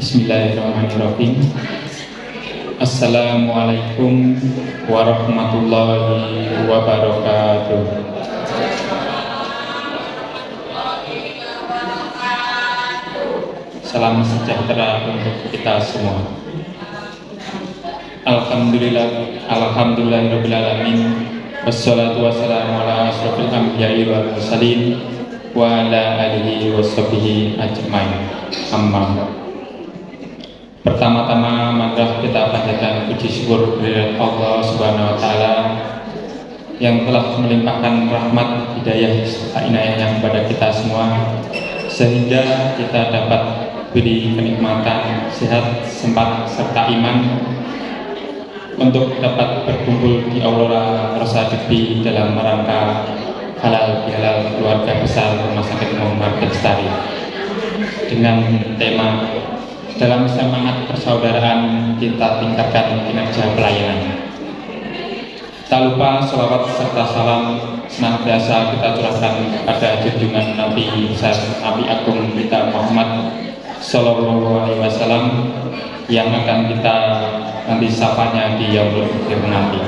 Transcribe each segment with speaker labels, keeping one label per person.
Speaker 1: Bismillahirrahmanirrahim. Assalamualaikum warahmatullahi wabarakatuh. Salam sejahtera untuk kita semua. Alhamdulillah Alhamdulillahirrahmanirrahim Wassalatu wassalamu ala asrafil anbiya'i wal mursalin Wa ala alihi wa sahbihi ajmain. Amma Pertama-tama maka kita panjatkan puji syukur kepada Allah Subhanahu wa taala yang telah melimpahkan rahmat hidayah serta inayahnya kepada kita semua sehingga kita dapat beri kenikmatan, sehat, sempat, serta iman untuk dapat berkumpul di Aurora Rosadedi dalam rangka halal bihalal keluarga besar Rumah Sakit Muhammad Bestari dengan tema dalam semangat persaudaraan kita tingkatkan kinerja pelayanan. Tak lupa selawat serta salam senantiasa kita curahkan pada junjungan Nabi besar Nabi Agung kita Muhammad Sallallahu Alaihi Wasallam yang akan kita nanti sapanya di Yaumul Akhir nanti.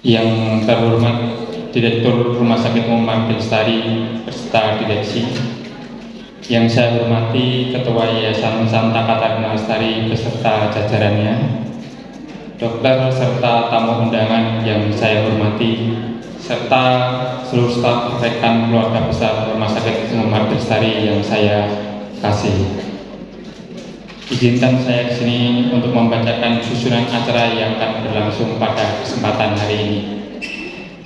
Speaker 1: Yang terhormat Direktur Rumah Sakit Muhammad Lestari beserta direksi, yang saya hormati Ketua Yayasan Santa Katarina Lestari beserta jajarannya, dokter serta tamu undangan yang saya hormati, serta seluruh staf rekan keluarga besar Rumah Sakit Muhammad Bestari yang saya kasih. Izinkan saya di sini untuk membacakan susunan acara yang akan berlangsung pada kesempatan hari ini.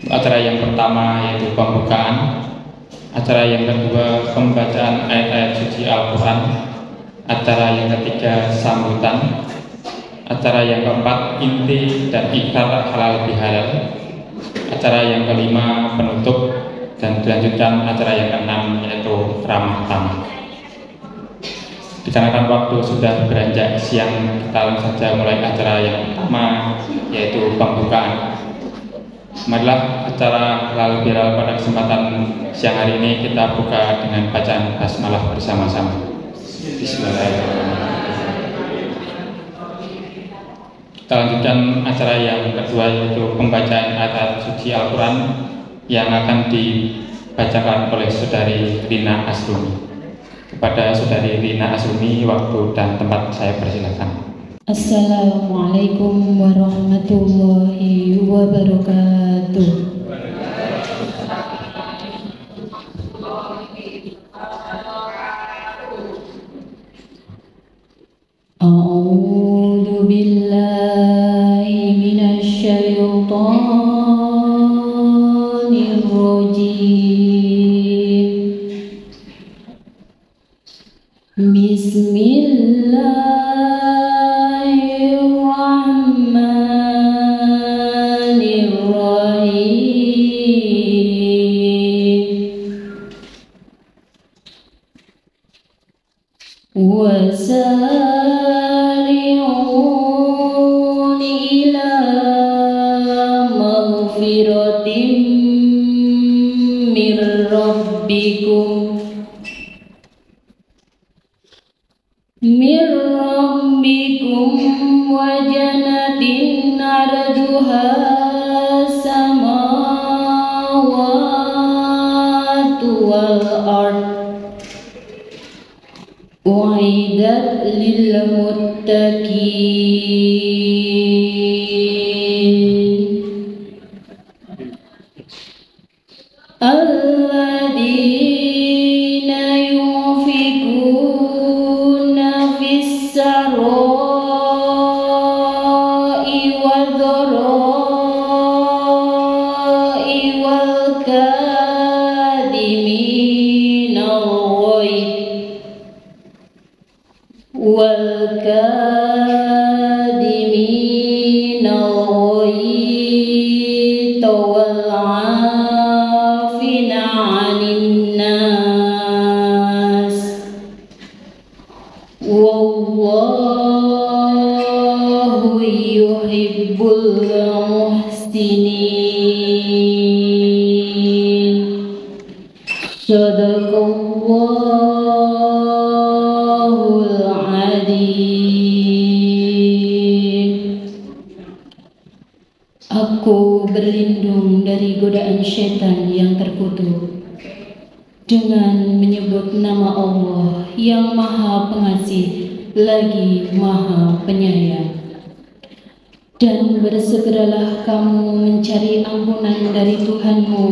Speaker 1: Acara yang pertama yaitu pembukaan, acara yang kedua pembacaan ayat-ayat suci Al-Quran, acara yang ketiga sambutan, acara yang keempat inti dan ikrar halal bihalal, acara yang kelima penutup dan dilanjutkan acara yang keenam yaitu ramah tamah. Dikarenakan waktu sudah beranjak siang, kita langsung saja mulai acara yang pertama yaitu pembukaan. Marilah acara halal viral pada kesempatan siang hari ini kita buka dengan bacaan basmalah bersama-sama. Bismillahirrahmanirrahim. Kita lanjutkan acara yang kedua yaitu pembacaan ayat suci Al-Quran yang akan dibacakan oleh Saudari Rina Asrumi. Kepada Saudari Rina Asrumi, waktu dan tempat saya persilakan.
Speaker 2: Assalamualaikum warahmatullahi wabarakatuh. 都哦。أعدت للمتقين. Dan bersegeralah kamu mencari ampunan dari Tuhanmu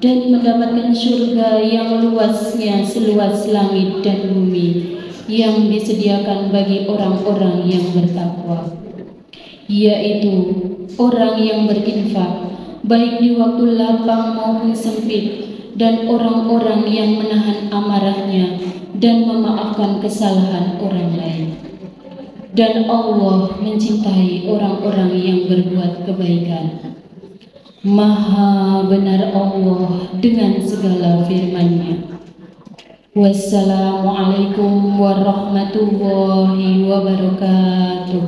Speaker 2: dan mendapatkan surga yang luasnya seluas langit dan bumi yang disediakan bagi orang-orang yang bertakwa yaitu orang yang berinfak baik di waktu lapang maupun sempit dan orang-orang yang menahan amarahnya dan memaafkan kesalahan orang lain dan Allah mencintai orang-orang yang berbuat kebaikan Maha benar Allah dengan segala firman-Nya. Wassalamualaikum warahmatullahi wabarakatuh.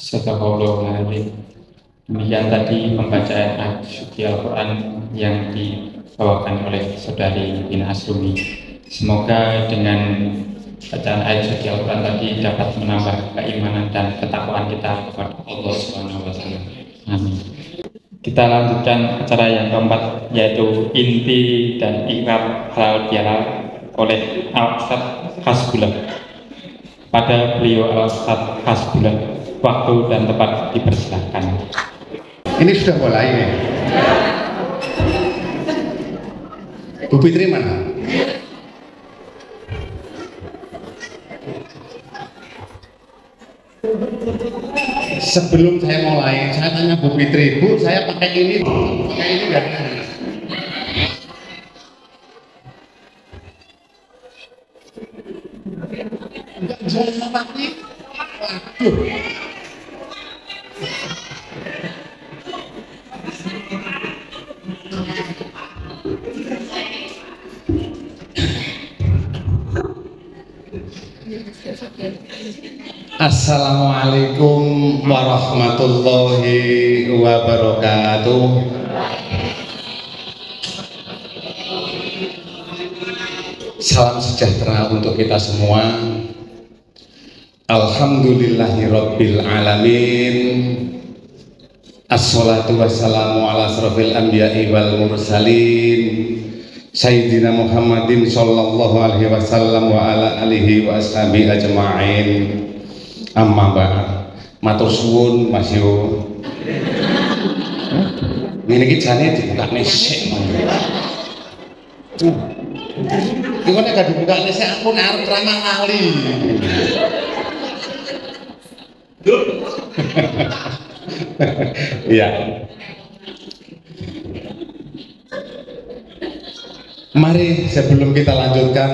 Speaker 1: Sadaqallahul Demikian tadi pembacaan ayat suci Al-Quran yang dibawakan oleh saudari Bin Asrumi. Semoga dengan bacaan ayat suci Al-Quran tadi dapat menambah keimanan dan ketakwaan kita kepada Allah Subhanahu wa taala. Amin. Kita lanjutkan acara yang keempat yaitu inti dan ikrab halal bihalal oleh Al-Ustaz Hasbullah. Pada beliau Al-Ustaz Hasbullah, waktu dan tempat dipersilahkan.
Speaker 3: Ini sudah mulai nih. Bu Fitri mana? Sebelum saya mulai, saya tanya Bu Fitri, Bu, saya pakai ini, pakai ini nggak? Kita semua. Alhamdulillahi rabbil alamin. Assalatu wassalamu ala asrafil anbiya'i wal mursalin. Sayyidina Muhammadin sallallahu alaihi wasallam wa ala alihi wa ashabihi ajma'in amma ba'd matur suwun Mas Yo ngene iki jane dibukane sik Iku nek gak dibukane sik aku nek arep ramah kali Iya. Mari sebelum kita lanjutkan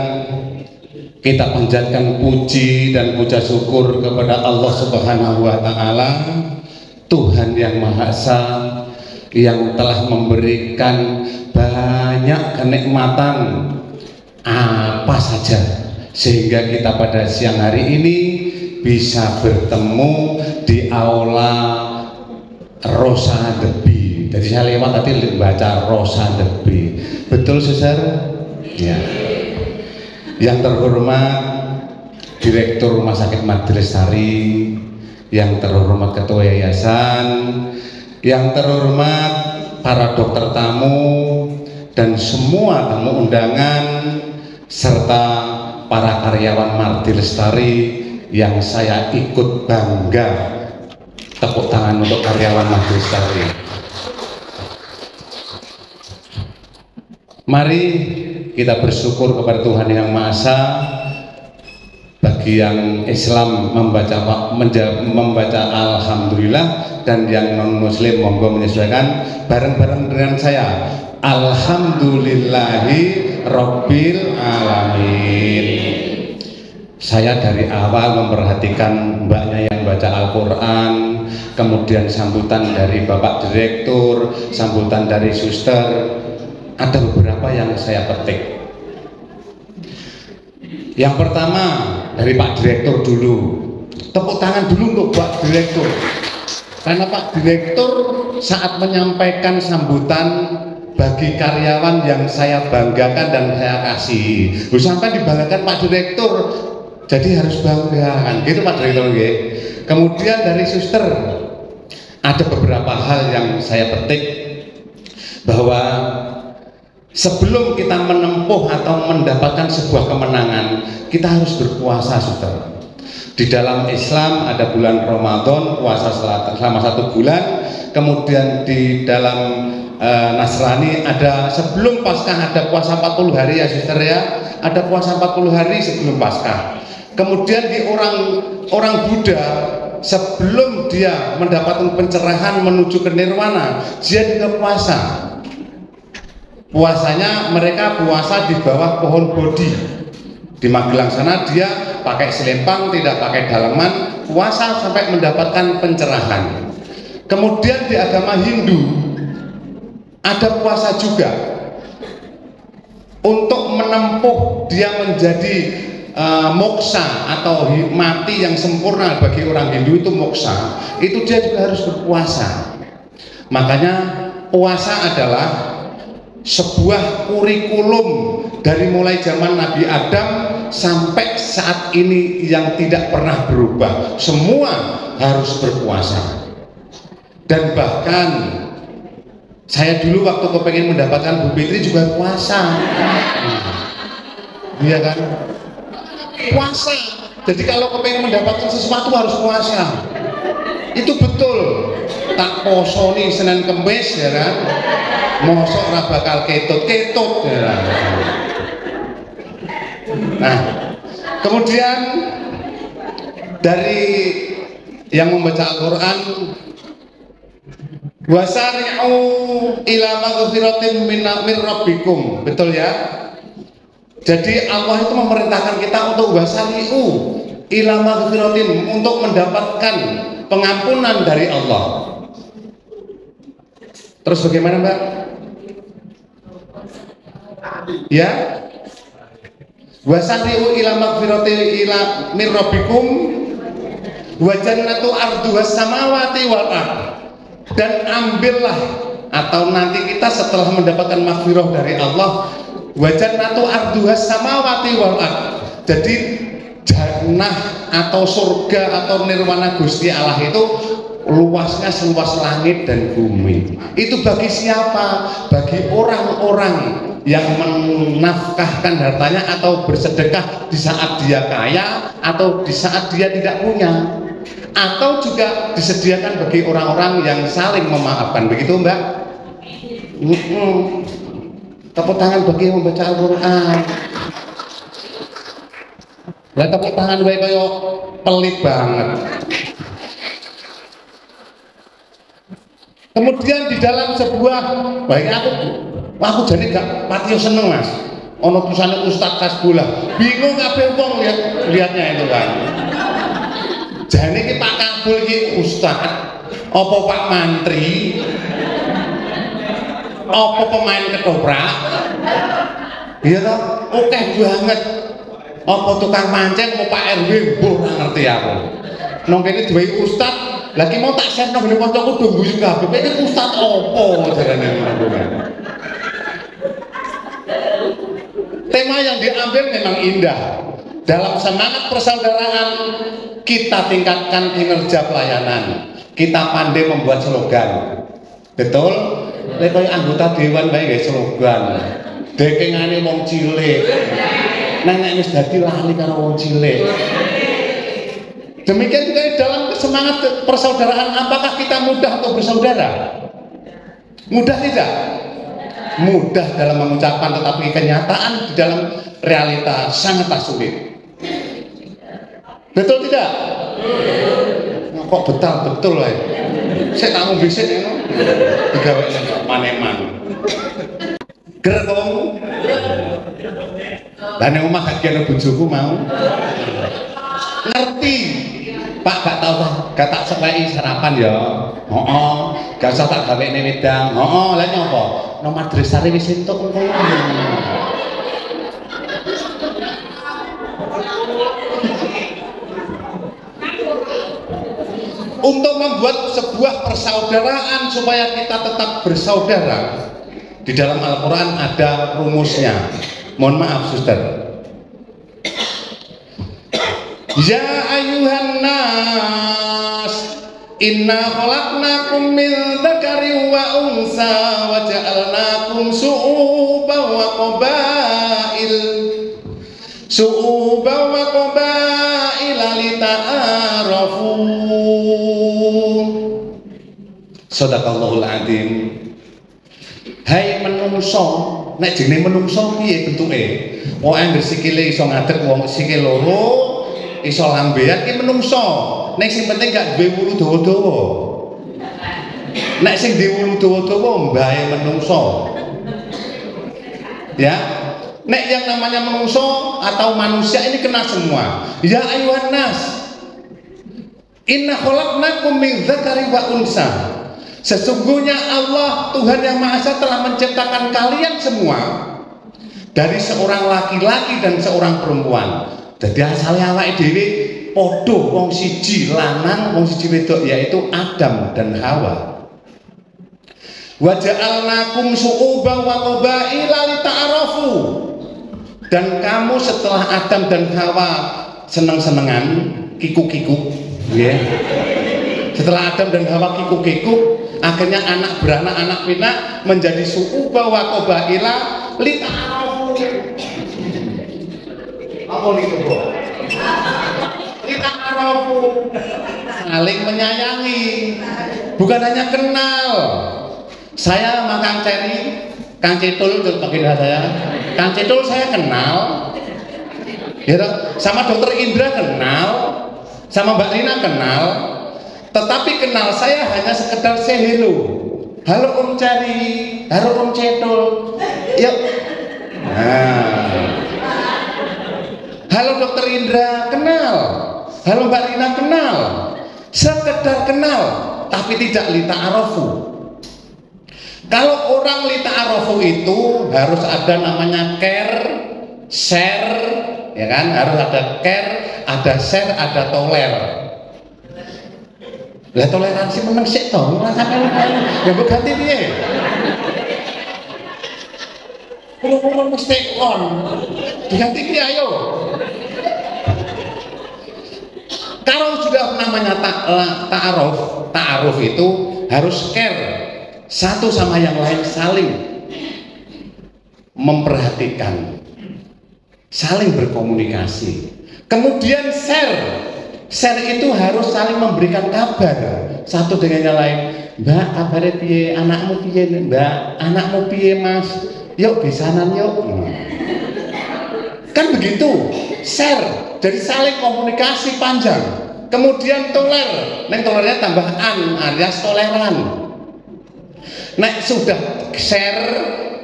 Speaker 3: kita panjatkan puji dan puja syukur kepada Allah Subhanahu wa taala Tuhan yang Maha Esa yang telah memberikan banyak kenikmatan apa saja sehingga kita pada siang hari ini bisa bertemu di aula Rosa Debi. Jadi saya lewat tadi baca Rosa Debi. Betul, Suster? Ya. Yang terhormat Direktur Rumah Sakit Majelis Sari, yang terhormat Ketua Yayasan, yang terhormat para dokter tamu dan semua tamu undangan serta para karyawan Marti Lestari yang saya ikut bangga. Tepuk tangan untuk karyawan Marti Lestari. Mari kita bersyukur kepada Tuhan yang Maha Esa. Bagi yang Islam membaca membaca Alhamdulillah dan yang non Muslim monggo menyesuaikan bareng-bareng dengan saya. Alhamdulillahi Robbil Alamin saya dari awal memperhatikan mbaknya yang baca Al-Quran kemudian sambutan dari Bapak Direktur sambutan dari suster ada beberapa yang saya petik. Yang pertama dari Pak Direktur dulu. Tepuk tangan dulu untuk Pak Direktur. Karena Pak Direktur saat menyampaikan sambutan bagi karyawan yang saya banggakan dan saya kasih. Sampai dibanggakan Pak Direktur Jadi harus bangga kan, gitu Pak Direktur nggih. Kemudian dari suster ada beberapa hal yang saya petik bahwa sebelum kita menempuh atau mendapatkan sebuah kemenangan, kita harus berpuasa, suster. Di dalam Islam ada bulan Ramadan, puasa selama satu bulan, kemudian di dalam e, Nasrani ada sebelum Paskah ada puasa 40 hari ya suster ya, ada puasa 40 hari sebelum Paskah. Kemudian di orang orang Buddha sebelum dia mendapatkan pencerahan menuju ke nirwana, dia juga puasa. Puasanya mereka puasa di bawah pohon bodhi. Di Magelang sana dia pakai selempang, tidak pakai dalaman, puasa sampai mendapatkan pencerahan. Kemudian di agama Hindu ada puasa juga. Untuk menempuh dia menjadi uh, moksa atau mati yang sempurna bagi orang Hindu itu moksa itu dia juga harus berpuasa. Makanya puasa adalah sebuah kurikulum dari mulai zaman Nabi Adam sampai saat ini yang tidak pernah berubah. Semua harus berpuasa. Dan bahkan saya dulu waktu kepengen mendapatkan Bu Fitri juga puasa. Iya kan? Puasa. Jadi kalau kepengen mendapatkan sesuatu harus puasa. Itu betul. Tak posoni Senin Kemis ya kan? Mosok ora bakal ketut ketut ya kan? nah kemudian dari yang membaca Al-Quran wasari'u ila maghfiratin min rabbikum betul ya jadi Allah itu memerintahkan kita untuk wasali'u ila maghfiratin untuk mendapatkan pengampunan dari Allah. Terus bagaimana Mbak? Ya? Wasali'u ila maghfiratin ila mir rabbikum wa jannatu arduhas samawati wal dan ambillah atau nanti kita setelah mendapatkan maghfirah dari Allah wajan atau arduhas samawati wal jadi jannah atau surga atau nirwana Gusti Allah itu luasnya seluas langit dan bumi. Itu bagi siapa? bagi orang-orang yang menafkahkan hartanya atau bersedekah di saat dia kaya atau di saat dia tidak punya atau juga disediakan bagi orang-orang yang saling memaafkan. Begitu mbak? tepuk tangan bagi yang membaca Al-Quran. Lah tepuk tangan baik kaya pelit banget. Kemudian di dalam sebuah baik aku aku jadi gak patio seneng mas. Ono tulisannya Ustaz Kasbula bingung apa wong lihat lihatnya itu kan jadi kita Pak Kabul ini Ustaz. Apa Pak Mantri? Apa pemain ketoprak? Iya toh? Oke banget. Apa tukang mancing apa Pak RW mbuh ngerti aku. Nang kene duwe ustad lagi mau tak share nang kancaku do guyu kabeh. Iki ustad apa jarane tema yang diambil memang indah dalam semangat persaudaraan kita tingkatkan kinerja pelayanan kita pandai membuat slogan betul Lek anggota dewan bae nggih slogan. Dekengane wong cilik. Nang nek wis dadi lali karo wong cilik. Demikian juga dalam semangat persaudaraan apakah kita mudah untuk bersaudara? Mudah tidak? Mudah dalam mengucapkan tetapi kenyataan di dalam realita sangatlah sulit. Betul tidak? Kok betul betul lah. Saya tahu bisa ya digawe maneman. Ger kong lah nek omah gak kene bojoku mau? Ngerti. Pak gak tau gak tak sepai sarapan ya. Heeh. Gak usah tak gawe wedang. Heeh. Lah nyapa no madrasah wis entuk untuk membuat sebuah persaudaraan supaya kita tetap bersaudara di dalam Al-Quran ada rumusnya. Mohon maaf suster. Ya ayuhan nas Inna khalaqnakum min dzakarin wa unsa wa ja'alnakum su'uban wa qabail su'uban wa qabail lita'arafu Sadaqallahul azim Hai menungso nek jenenge menungso piye bentuke? Wong anggere sikile iso ngadeg wong sikil loro iso lambean ki menungso nek sing penting gak duwe wulu dawa-dawa. Nek sing duwe wulu dawa-dawa mbahe menungso. Ya? Nek yang namanya menungso atau manusia ini kena semua. Ya ayuhan nas. Inna khalaqnakum min dzakari wa unsa Sesungguhnya Allah Tuhan yang Maha Esa telah menciptakan kalian semua dari seorang laki-laki dan seorang perempuan. Jadi asalnya awake dhewe padha wong siji lanang, wong siji wedok yaitu Adam dan Hawa. Wa ja'alnakum su'uban wa qabaila lita'arafu. Dan kamu setelah Adam dan Hawa seneng-senengan, kiku-kiku, ya. Setelah Adam dan Hawa kiku-kiku, akhirnya anak beranak anak pinak menjadi suku bahwa kobaila lita apa itu lita arafu saling menyayangi. Bukan hanya kenal. Saya makan ceri Kang Cetul pakai saya. Kang Cetul saya kenal. Ya sama dokter Indra kenal. Sama Mbak Rina kenal tetapi kenal saya hanya sekedar say hello. Halo om cari halo om cetul yuk nah. halo dokter Indra. Kenal. Halo mbak Rina kenal. Sekedar kenal tapi tidak lita arofu. Kalau orang lita arofu itu harus ada namanya care share ya kan? Harus ada care ada share ada toler lah toleransi meneng sik to, ora sampe ya mbok ganti piye? Kulo mesti on. Diganti piye ayo? Kalau sudah namanya ta'aruf, ta'aruf itu harus care satu sama yang lain saling memperhatikan, saling berkomunikasi. Kemudian share share itu harus saling memberikan kabar. Satu dengan yang lain. Mbak kabarnya piye? Anakmu piye? Mbak anakmu piye mas? Yuk besanan yuk. Kan begitu. Share. Jadi saling komunikasi panjang. Kemudian toler. Neng tolernya tambah an alias toleran. Nah sudah share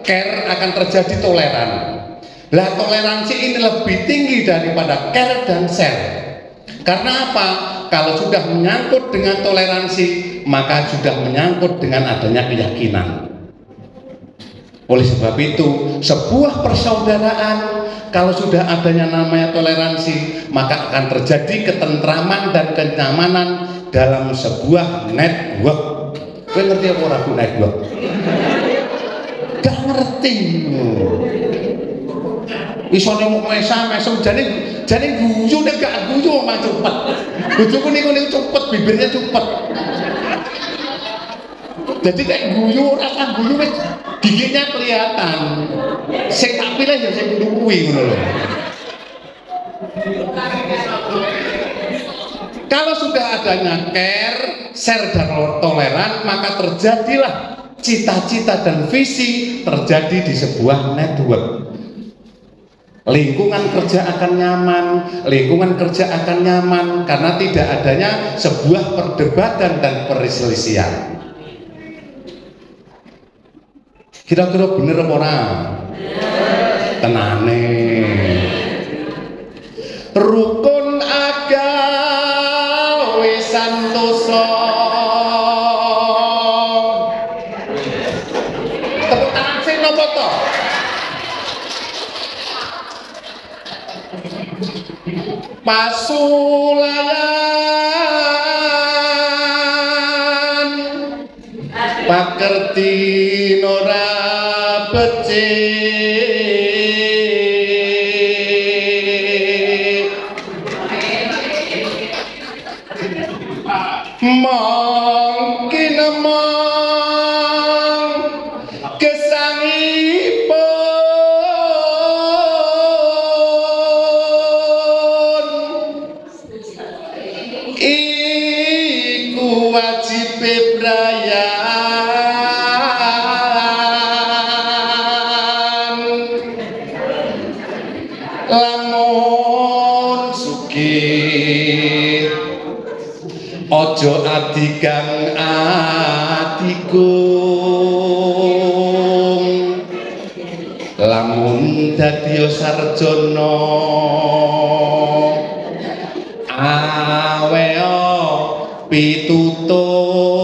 Speaker 3: care akan terjadi toleran. Lah toleransi ini lebih tinggi daripada care dan share karena apa? Kalau sudah menyangkut dengan toleransi, maka sudah menyangkut dengan adanya keyakinan. Oleh sebab itu, sebuah persaudaraan kalau sudah adanya namanya toleransi, maka akan terjadi ketentraman dan kenyamanan dalam sebuah network. Kau ngerti apa orang network? Gak ngerti iso nemu mesa mesem jane jane guyu nek gak guyu omah cepet. Bojoku niku niku cepet bibirnya cepet. Jadi kayak guyu ora kan guyu wis giginya kelihatan. Sing tak pilih ya sing kudu kuwi ngono kalau sudah adanya care, share dan toleran, maka terjadilah cita-cita dan visi terjadi di sebuah network lingkungan kerja akan nyaman, lingkungan kerja akan nyaman karena tidak adanya sebuah perdebatan dan perselisihan. Kira-kira bener apa ora? Tenane. Rukun agawe santoso. pasulayan pakerti nora becik adigang atikung lamun dadi sarjana aweo pitutur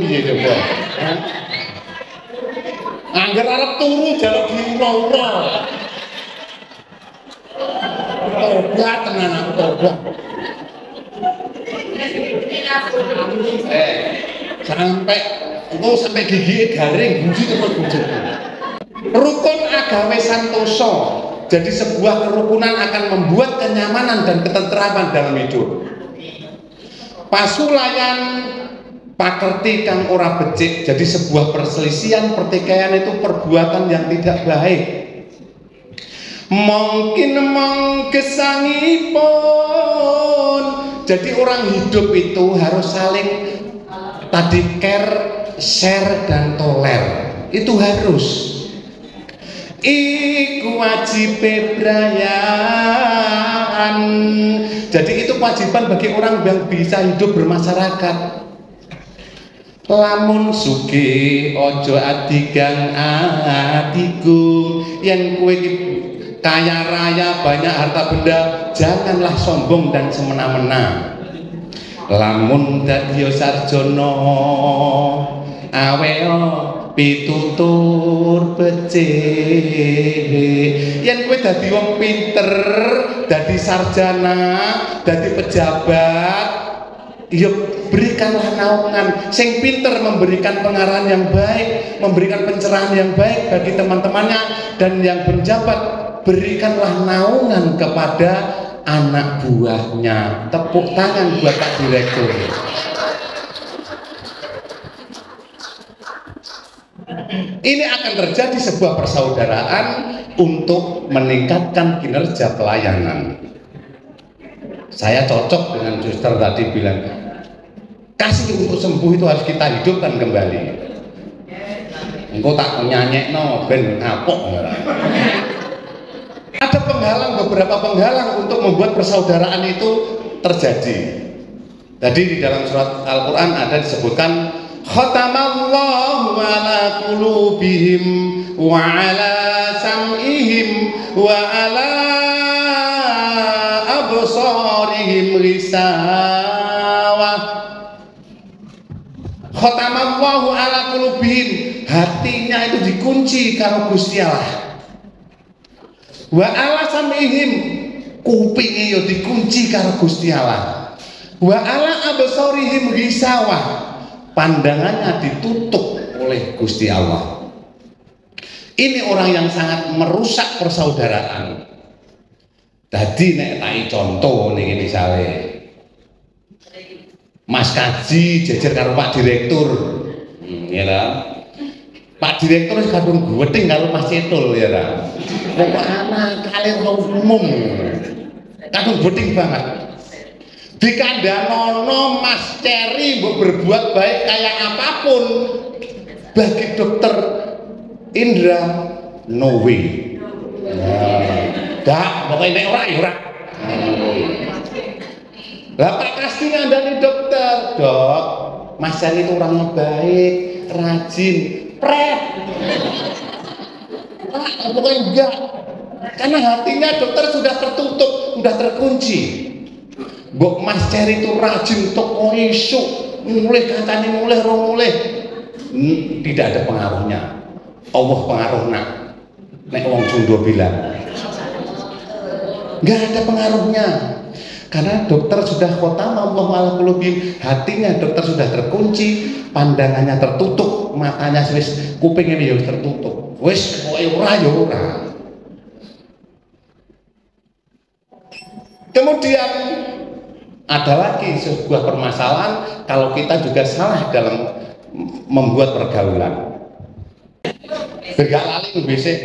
Speaker 3: piye coba Eh, sampai engko sampai gigi garing bunyi terus bojoku. Rukun agama santoso. Jadi sebuah kerukunan akan membuat kenyamanan dan ketentraman dalam hidup. Pasulayan pakerti kang ora becik jadi sebuah perselisihan pertikaian itu perbuatan yang tidak baik mungkin mengkesangipun jadi orang hidup itu harus saling tadi care share dan toler. Itu harus. Iku wajib brayan jadi itu kewajiban bagi orang yang bisa hidup bermasyarakat. Lamun sugi ojo adigang atiku. Yang kue kaya raya banyak harta benda janganlah sombong dan semena-mena. Lamun dadi sarjono aweo pitutur becik. Yang kue dadi wong pinter dadi sarjana dadi pejabat ya berikanlah naungan. Sing pinter memberikan pengarahan yang baik memberikan pencerahan yang baik bagi teman-temannya dan yang penjabat berikanlah naungan kepada anak buahnya. Tepuk tangan buat Pak Direktur. Ini akan terjadi sebuah persaudaraan untuk meningkatkan kinerja pelayanan. Saya cocok dengan suster tadi bilang kasih untuk sembuh itu harus kita hidupkan kembali. Engkau tak nyanyi no ben ngapok ada penghalang beberapa penghalang untuk membuat persaudaraan itu terjadi. Tadi di dalam surat Al-Quran ada disebutkan khatamallahu ala qulubihim wa ala sam'ihim wa ala absarihim risawah khatamallahu ala qulubihim hatinya itu dikunci karo Gusti Allah wa ala sam'ihim kupingnya yo dikunci karo Gusti Allah wa ala absarihim risawah pandangannya ditutup oleh Gusti Allah ini orang yang sangat merusak persaudaraan Dadi nek tak contoh nih misalnya Mas Kaji jejer karo Pak Direktur. Hmm, ya lah. Pak Direktur kadung gwething karo Mas Cetul ya lah. Kok anak kalian umum. Kadung gwething banget. Di kandhanono Mas Ceri mbok berbuat baik kayak apa pun bagi dokter Indra no way. Nah, Dak, pokoknya nek ora ya ora. Lah Pak Kasti ngandani dokter, Dok. Mas Cari itu orangnya baik, rajin, pret. Ah, pokoknya enggak. Karena hatinya dokter sudah tertutup, sudah terkunci. Mbok Mas Ceri itu rajin toko isu, mulai kancane mulai rong mulai. Hmm, tidak ada pengaruhnya. Allah pengaruh nak. Nek wong Sunda bilang. Enggak ada pengaruhnya. Karena dokter sudah kota Allah hatinya dokter sudah terkunci, pandangannya tertutup, matanya wis kuping ini ya tertutup. Wis kowe ora ya ora. Kemudian ada lagi sebuah permasalahan kalau kita juga salah dalam membuat pergaulan. Bergak lali besok.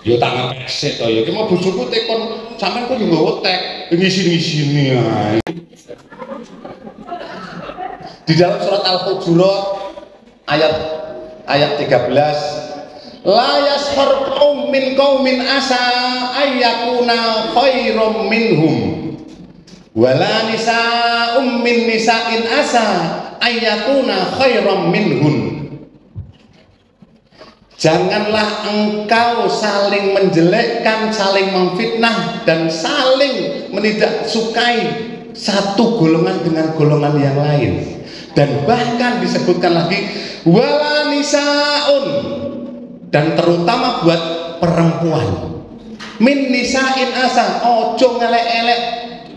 Speaker 3: Yo tak ngepesek to yo. Mau bojoku tekon sampean kok yo nggawa tek ngisi-ngisini ae. Di dalam surat Al-Hujurat ayat ayat 13 la min qaumin asa ayyakuna khairum minhum wala nisa'um min nisa'in asa ayyakuna khairum minhun Janganlah engkau saling menjelekkan, saling memfitnah dan saling menidak sukai satu golongan dengan golongan yang lain. Dan bahkan disebutkan lagi wala nisaun dan terutama buat perempuan. Min nisain asa ojo ngelek-elek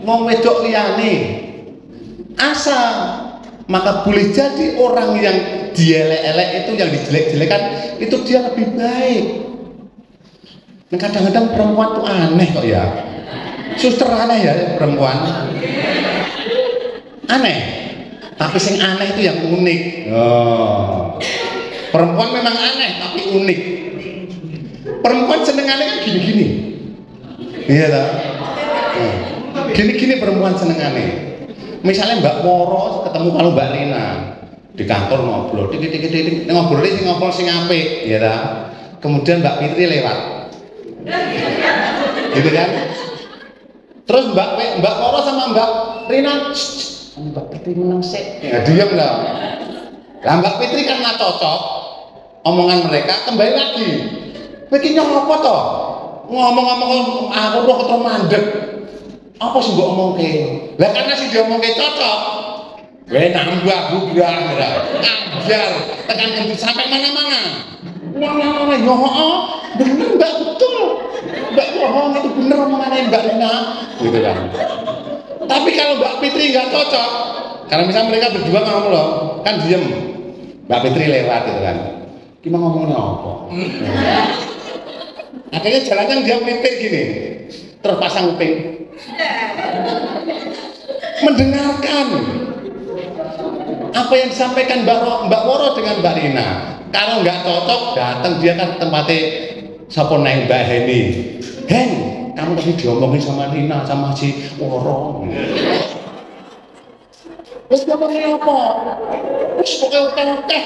Speaker 3: wong wedok. Asa maka boleh jadi orang yang dielek-elek itu yang dijelek-jelekan itu dia lebih baik. Nah, kadang-kadang perempuan tuh aneh kok ya. Suster aneh ya perempuan. Aneh. Tapi yang aneh itu yang unik. Oh. perempuan memang aneh tapi unik. Perempuan seneng aneh kan gini-gini. Iya tak gini-gini perempuan seneng aneh misalnya Mbak Moro ketemu kalau Mbak Rina di kantor ngobrol dikit dikit dikit ngobrol sing ngobrol sing apik ya ta? Kemudian Mbak Fitri lewat. Gitu kan? Terus Mbak Mbak Moro sama Mbak Rina Mbak Fitri menang sih ya diam dong lah Mbak Fitri kan nggak cocok omongan mereka kembali lagi. Bikinnya apa toh ngomong-ngomong aku kok ketemu mandek apa sih mbok omongke? Lah karena sih dia omongke cocok gue nambah bubar ajar tekan kentut sampai mana-mana. Mana-mana ya oh, bener mbak betul. Mbak bohong itu bener omongannya mbak Rina? Gitu kan. Tapi kalau mbak Fitri nggak cocok karena misalnya mereka berdua ngomong loh kan diem. Mbak Fitri lewat gitu kan. Gimana ngomongnya apa? Akhirnya jalannya dia melipir gini terpasang kuping mendengarkan apa yang disampaikan Mbak, Mbak Woro dengan Mbak Rina. Kalau nggak cocok datang dia kan tempatnya siapa naik Mbak Heni. Hen kamu tadi diomongin sama Rina sama si Woro. Terus ngomongin apa? Terus pokoknya oke-oke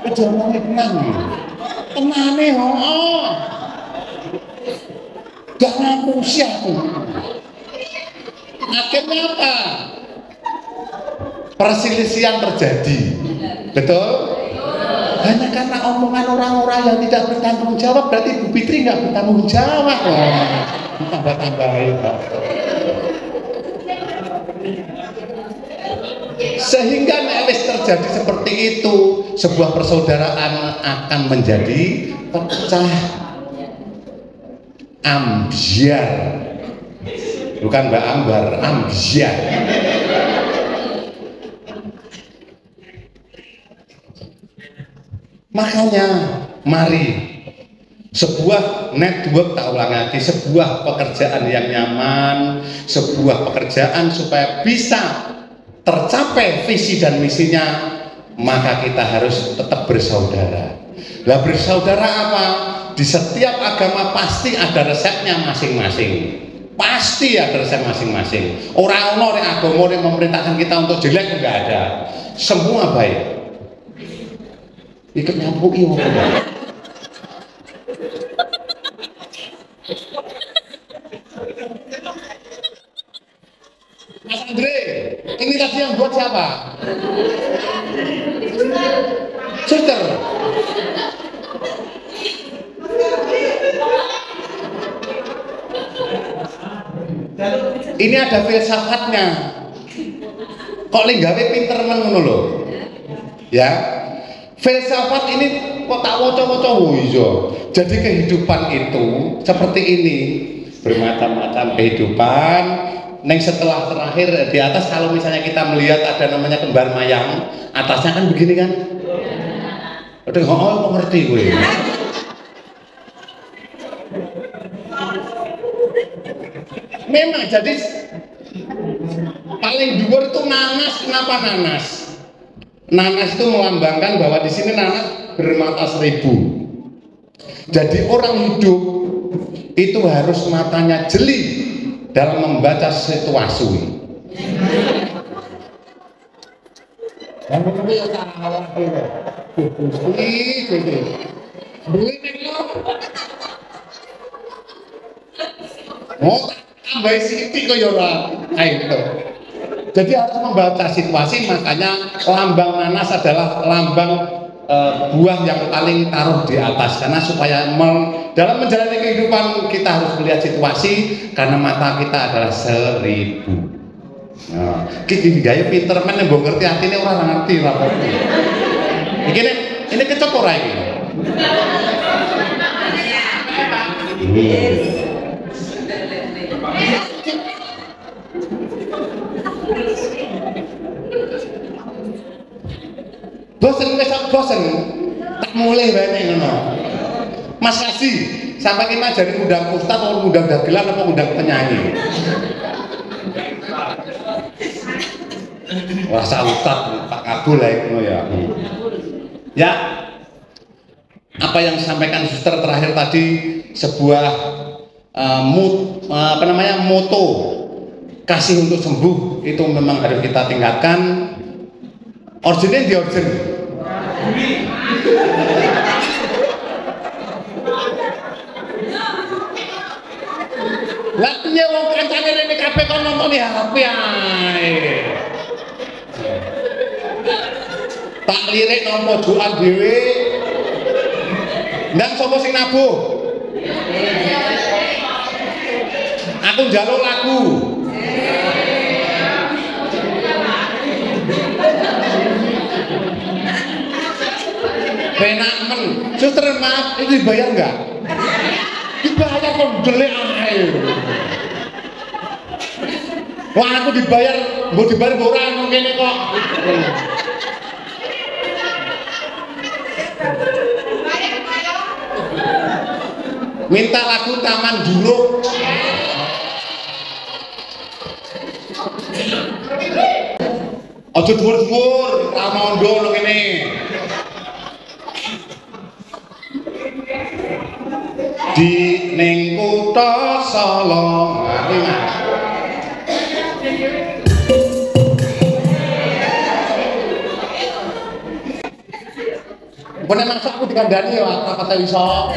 Speaker 3: terus ngomongin tenang. Tenang nih oh gak ngapusi aku akhirnya apa perselisihan terjadi? Betul? Hanya karena omongan orang-orang yang tidak bertanggung jawab berarti Bu Fitri nggak bertanggung jawab oh, tambah tambahin sehingga nelis terjadi seperti itu sebuah persaudaraan akan menjadi pecah ambiar bukan Mbak Ambar ambiar makanya mari sebuah network tak ulang lagi sebuah pekerjaan yang nyaman sebuah pekerjaan supaya bisa tercapai visi dan misinya maka kita harus tetap bersaudara. Lah bersaudara apa di setiap agama pasti ada resepnya masing-masing. Pasti ada resep masing-masing. Orang orang agama yang memerintahkan kita untuk jelek enggak ada. Semua baik. Ikut nyampuki wong Mas Andre, ini tadi yang buat siapa? Suster. Ini ada filsafatnya. Kok linggawe pinter ngono Ya. Filsafat ini kok tak waca-waca iya. Jadi kehidupan itu seperti ini. Bermacam-macam kehidupan, Neng setelah terakhir di atas kalau misalnya kita melihat ada namanya kembar mayang, atasnya kan begini kan? Aduh, oh, kok ngerti gue. Memang jadi paling dhuwur itu nanas. Kenapa nanas? Nanas itu melambangkan bahwa di sini nanas bermata seribu. Jadi orang hidup itu harus matanya jeli dalam membaca situasi. Oh, tambah siti kok ya ora. Ayo. Jadi harus membaca situasi makanya lambang nanas adalah lambang eh, buah yang paling taruh di atas karena supaya mel- dalam menjalani kehidupan kita harus melihat situasi karena mata kita adalah seribu. Nah, gaya pinter men yang ngerti artine ora ngerti ora apa. Ini ini kecok ora iki. Bosen wis. Tak mulai ning ngono. Mas Kasih, sampai kita jadi undang ustaz atau undang dagelan apa undang penyanyi? Wah, ustaz Pak Kabul itu ya. Ya, apa yang disampaikan suster terakhir tadi sebuah eh, mut- eh, apa namanya moto kasih untuk sembuh itu memang harus kita tingkatkan. Originnya di origin. Lah piye wong kancane rene kabeh kon nonton HP ae. Tak lirik nang pojokan dhewe. Ndang sapa sing nabuh? Aku njaluk lagu. Penak men. Suster maaf, itu dibayar enggak? Dibayar kok delik ae. Wah aku dibayar, mau dibayar nang kene kok. Minta lagu Taman Juruk. Aja dhuwur-dhuwur, ra kutha Solo. Kuwi, Mas. Bener masa aku dikandani ya apa kata iso.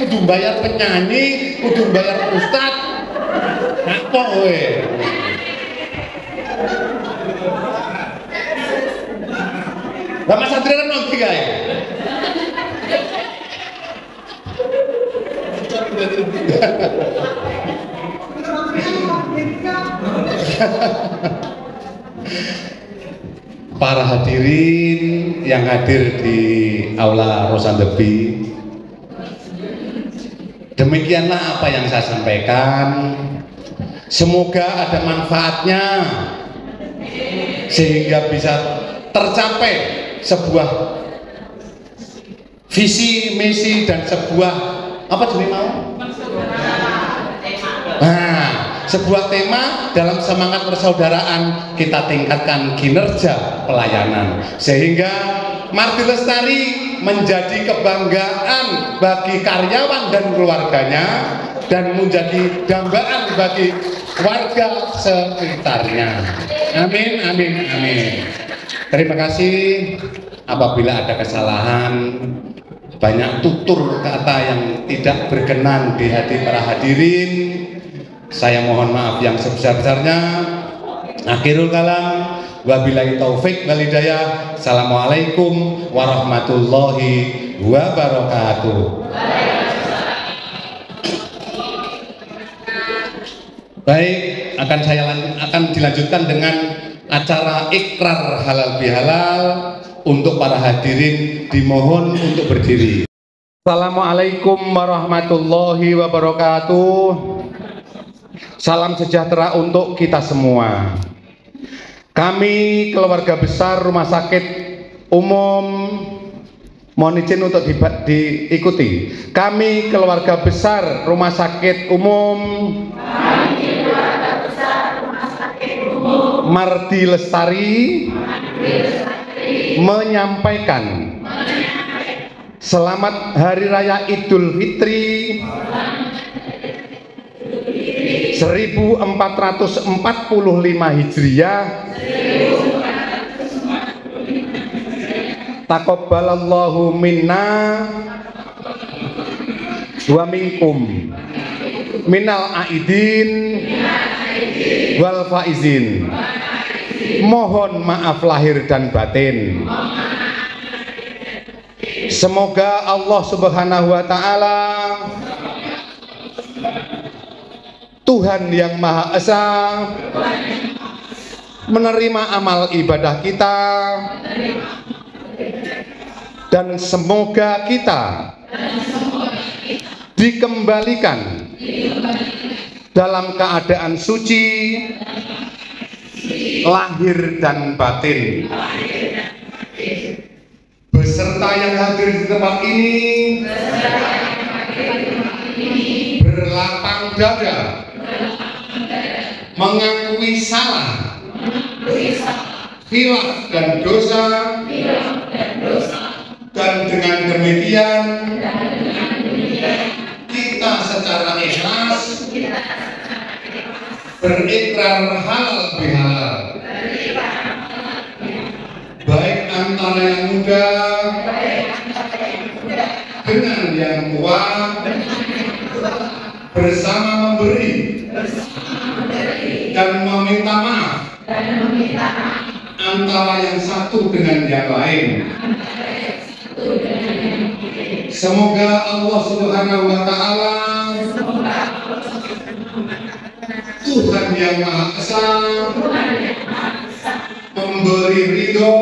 Speaker 3: Kudu bayar penyanyi, kudu bayar ustad. Apa? Lah Mas Adrian nanti kae. Para hadirin yang hadir di Aula Rosandebi apa yang saya sampaikan Semoga ada manfaatnya Sehingga bisa tercapai sebuah visi, misi, dan sebuah Apa jenis mau? Nah, sebuah tema dalam semangat persaudaraan kita tingkatkan kinerja pelayanan sehingga Marti Lestari menjadi kebanggaan bagi karyawan dan keluarganya dan menjadi dambaan bagi warga sekitarnya. Amin, amin, amin. Terima kasih. Apabila ada kesalahan, banyak tutur kata yang tidak berkenan di hati para hadirin, saya mohon maaf yang sebesar-besarnya. Akhirul kalam, wabillahi taufik wal hidayah. Assalamualaikum warahmatullahi wabarakatuh. Baik, akan saya akan dilanjutkan dengan acara ikrar halal bihalal untuk para hadirin dimohon untuk berdiri. Assalamualaikum warahmatullahi wabarakatuh. Salam sejahtera untuk kita semua. Kami keluarga besar Rumah Sakit Umum mohon izin untuk diba- diikuti. Kami keluarga besar Rumah Sakit Umum Mardi Lestari menyampaikan Selamat Hari Raya Idul Fitri 1445 Hijriah. Takobbalallahu minna wa minkum minal aidin. Wal faizin. Mohon maaf lahir dan batin. Semoga Allah subhanahu wa ta'ala Tuhan yang Maha Esa menerima amal ibadah kita dan semoga kita dikembalikan dalam keadaan suci lahir dan batin. Beserta yang hadir di tempat ini berlapang dada mengakui salah hilaf dan dosa dan dengan demikian berikrar halal bihalal. Baik antara yang muda dengan yang tua. Bersama memberi dan meminta maaf antara yang satu dengan yang lain. Semoga Allah subhanahu wa ta'ala Tuhan yang Maha Esa. Memberi ridho.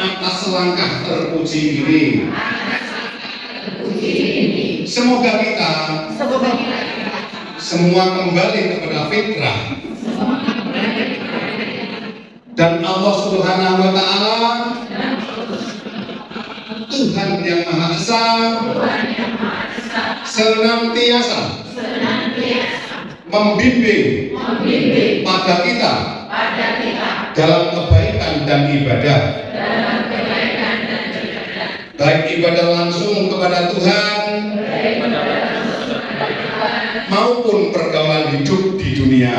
Speaker 3: Atas langkah terpuji ini. Semoga kita semua kembali kepada fitrah. Dan Allah Subhanahu wa taala Tuhan yang Maha Esa senantiasa membimbing pada kita dalam kebaikan dan ibadah baik ibadah langsung kepada Tuhan maupun pergaulan hidup di dunia.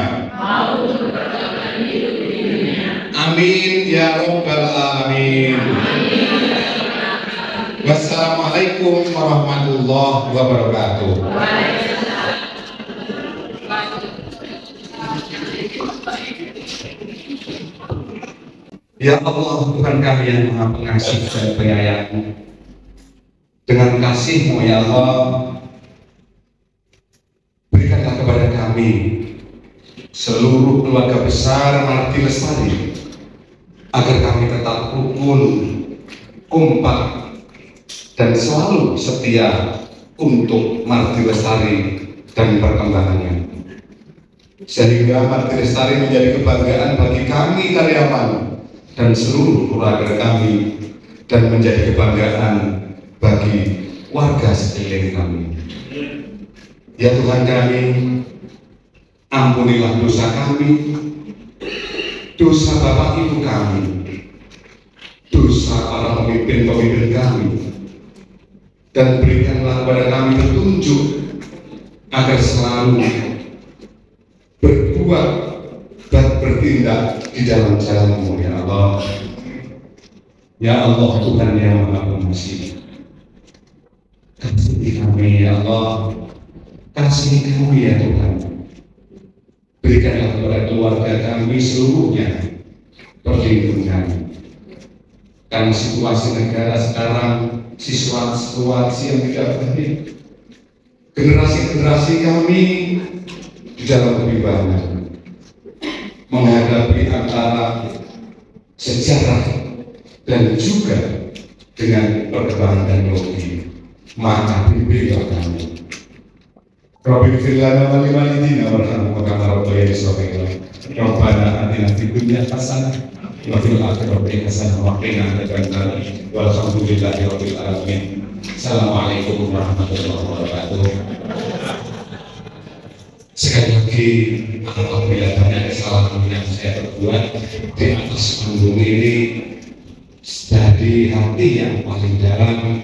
Speaker 3: Amin ya robbal alamin. Wassalamualaikum warahmatullahi wabarakatuh. Ya Allah Tuhan kami yang maha pengasih dan penyayang Dengan kasih-Mu ya Allah Berikanlah kepada kami Seluruh keluarga besar Marti Lestari Agar kami tetap rukun Kompak Dan selalu setia Untuk Marti Lestari Dan perkembangannya. Sehingga Marti Lestari menjadi kebanggaan bagi kami karyawan dan seluruh keluarga kami dan menjadi kebanggaan bagi warga sekeliling kami. Ya Tuhan kami, ampunilah dosa kami, dosa Bapak Ibu kami, dosa para pemimpin-pemimpin kami, dan berikanlah kepada kami petunjuk agar selalu berbuat dan bertindak di dalam jalanmu ya Allah. Ya Allah Tuhan yang maha pengasih. Kasih kami ya Allah. Kasih kami ya Tuhan. Berikanlah kepada keluarga kami seluruhnya perlindungan. Karena situasi negara sekarang situasi yang tidak baik generasi-generasi kami di dalam kebimbangan menghadapi antara sejarah dan juga dengan perkembangan teknologi. Maka bimbinglah kami Rabbi firlana wali walidina warhamhum kama rabbayani shaghira Rabbana atina fid dunya hasanah wa fil akhirati hasanah wa qina adzabannar walhamdulillahi rabbil alamin. Assalamualaikum warahmatullahi wabarakatuh sekali lagi apabila banyak kesalahan yang saya perbuat di atas panggung ini dari hati yang paling dalam